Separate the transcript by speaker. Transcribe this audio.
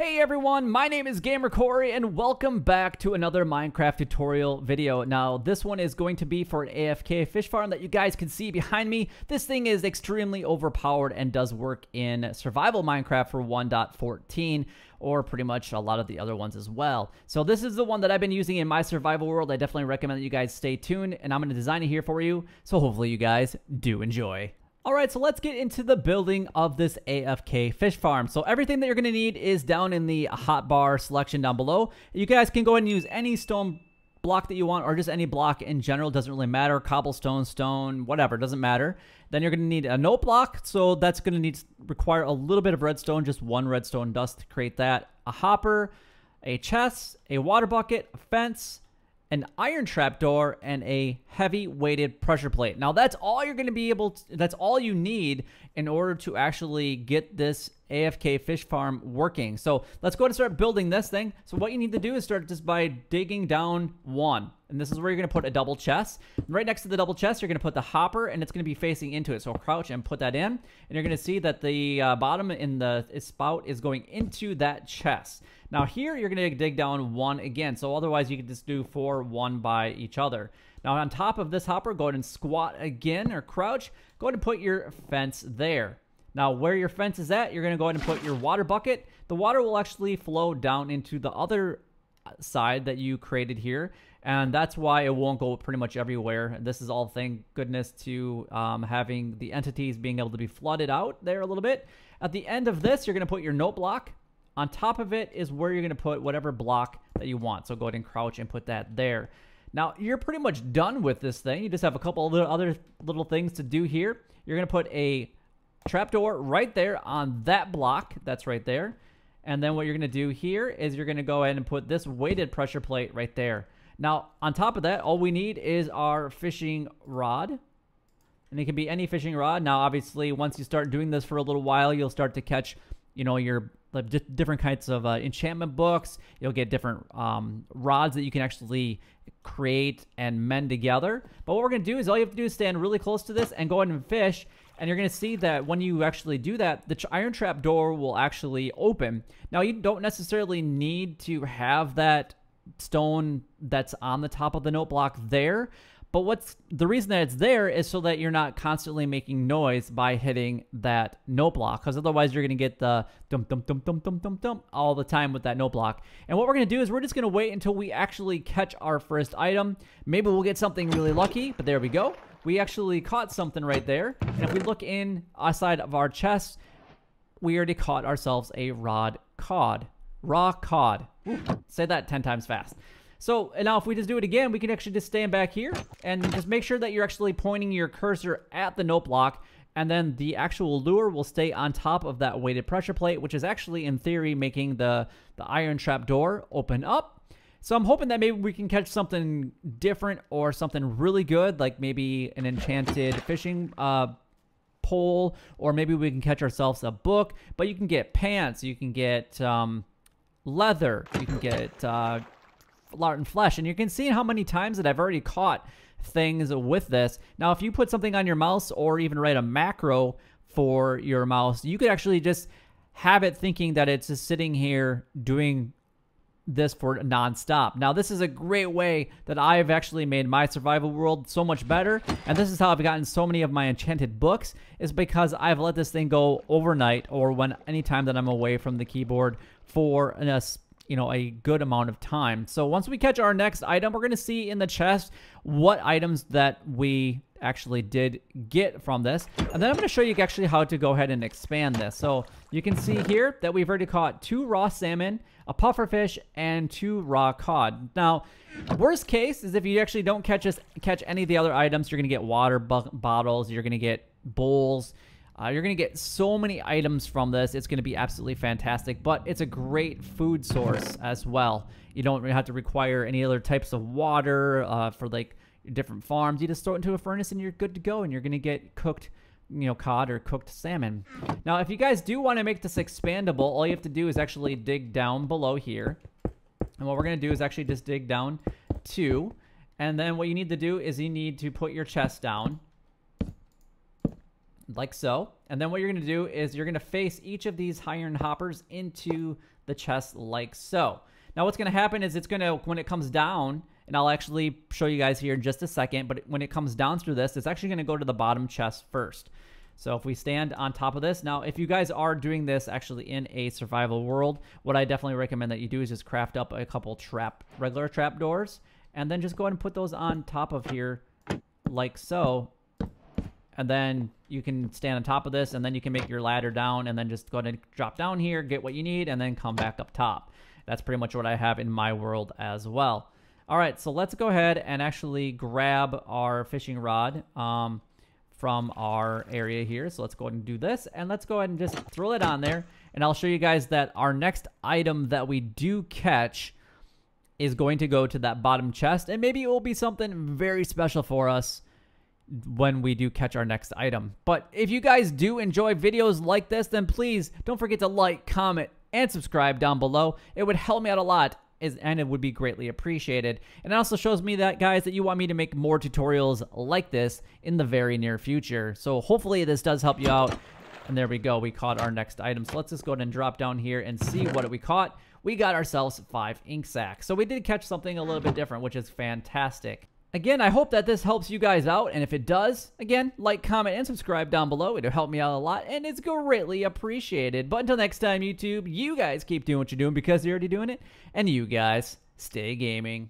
Speaker 1: Hey everyone, my name is Gamer Cory and welcome back to another Minecraft tutorial video. Now this one is going to be for an AFK fish farm that you guys can see behind me. This thing is extremely overpowered and does work in survival Minecraft for 1.14 or pretty much a lot of the other ones as well. So this is the one that I've been using in my survival world. I definitely recommend that you guys stay tuned and I'm going to design it here for you. So hopefully you guys do enjoy. Alright, so let's get into the building of this AFK fish farm. So everything that you're going to need is down in the hotbar selection down below. You guys can go ahead and use any stone block that you want or just any block in general. Doesn't really matter. Cobblestone, stone, whatever. Doesn't matter. Then you're going to need a note block. So that's going to need require a little bit of redstone, just one redstone dust to create that. A hopper, a chest, a water bucket, a fence, an iron trapdoor, and a heavy weighted pressure plate. Now that's all you're going to be able to, that's all you need in order to actually get this AFK fish farm working. So let's go ahead and start building this thing. So what you need to do is start just by digging down one. And this is where you're going to put a double chest. Right next to the double chest, you're going to put the hopper, and it's going to be facing into it. So crouch and put that in. And you're going to see that the uh, bottom in the spout is going into that chest. Now here, you're going to dig down one again. So otherwise, you could just do four, one by each other. Now on top of this hopper, go ahead and squat again or crouch. Go ahead and put your fence there. Now, where your fence is at, you're going to go ahead and put your water bucket. The water will actually flow down into the other side that you created here. And that's why it won't go pretty much everywhere. This is all thank goodness to um, having the entities being able to be flooded out there a little bit. At the end of this, you're going to put your note block. On top of it is where you're going to put whatever block that you want. So go ahead and crouch and put that there. Now, you're pretty much done with this thing. You just have a couple of other little things to do here. You're going to put a trapdoor right there on that block. That's right there. And then what you're going to do here is you're going to go ahead and put this weighted pressure plate right there. Now, on top of that, all we need is our fishing rod. And it can be any fishing rod. Now, obviously, once you start doing this for a little while, you'll start to catch, you know, your different kinds of uh, enchantment books. You'll get different um, rods that you can actually create and mend together. But what we're going to do is all you have to do is stand really close to this and go ahead and fish. And you're going to see that when you actually do that, the iron trap door will actually open. Now, you don't necessarily need to have that stone that's on the top of the note block there. But what's the reason that it's there is so that you're not constantly making noise by hitting that note block, because otherwise you're going to get the dum dum dum dum dum dum dum all the time with that note block. And what we're going to do is we're just going to wait until we actually catch our first item. Maybe we'll get something really lucky, but there we go. We actually caught something right there. And if we look in outside of our chest, we already caught ourselves a rod cod. Raw cod. Ooh, say that 10 times fast. So now if we just do it again, we can actually just stand back here and just make sure that you're actually pointing your cursor at the note block and then the actual lure will stay on top of that weighted pressure plate, which is actually in theory making the, the iron trap door open up. So I'm hoping that maybe we can catch something different or something really good, like maybe an enchanted fishing uh, pole, or maybe we can catch ourselves a book. But you can get pants, you can get um, leather, you can get uh, rotten flesh. And you can see how many times that I've already caught things with this. Now, if you put something on your mouse or even write a macro for your mouse, you could actually just have it thinking that it's just sitting here doing this for nonstop. Now, this is a great way that I've actually made my survival world so much better. And this is how I've gotten so many of my enchanted books is because I've let this thing go overnight or when anytime that I'm away from the keyboard for a you know, a good amount of time. So once we catch our next item, we're going to see in the chest what items that we actually did get from this. And then I'm going to show you actually how to go ahead and expand this. So you can see here that we've already caught two raw salmon, a puffer fish, and two raw cod. Now, worst case is if you actually don't catch us, catch any of the other items, you're going to get water bottles, you're going to get bowls, uh, you're going to get so many items from this. It's going to be absolutely fantastic, but it's a great food source as well. You don't have to require any other types of water uh, for like different farms. You just throw it into a furnace and you're good to go, and you're going to get cooked you know, cod or cooked salmon. Now, if you guys do want to make this expandable, all you have to do is actually dig down below here. And what we're going to do is actually just dig down two. And then what you need to do is you need to put your chest down like so. And then what you're going to do is you're going to face each of these iron hoppers into the chest like so. Now what's going to happen is it's going to, when it comes down, and I'll actually show you guys here in just a second, but when it comes down through this, it's actually going to go to the bottom chest first. So if we stand on top of this, now if you guys are doing this actually in a survival world, what I definitely recommend that you do is just craft up a couple trap, regular trap doors, and then just go ahead and put those on top of here like so. And then you can stand on top of this and then you can make your ladder down and then just go ahead and drop down here, get what you need, and then come back up top. That's pretty much what I have in my world as well. All right, so let's go ahead and actually grab our fishing rod. Um, from our area here. So let's go ahead and do this. And let's go ahead and just throw it on there. And I'll show you guys that our next item that we do catch is going to go to that bottom chest. And maybe it will be something very special for us when we do catch our next item. But if you guys do enjoy videos like this, then please don't forget to like, comment, and subscribe down below. It would help me out a lot is and it would be greatly appreciated. And it also shows me that guys that you want me to make more tutorials like this in the very near future. So hopefully this does help you out. And there we go. We caught our next item. So let's just go ahead and drop down here and see what we caught. We got ourselves five ink sacs. So we did catch something a little bit different, which is fantastic. Again, I hope that this helps you guys out, and if it does, again, like, comment, and subscribe down below. It'll help me out a lot, and it's greatly appreciated. But until next time, YouTube, you guys keep doing what you're doing because you're already doing it, and you guys stay gaming.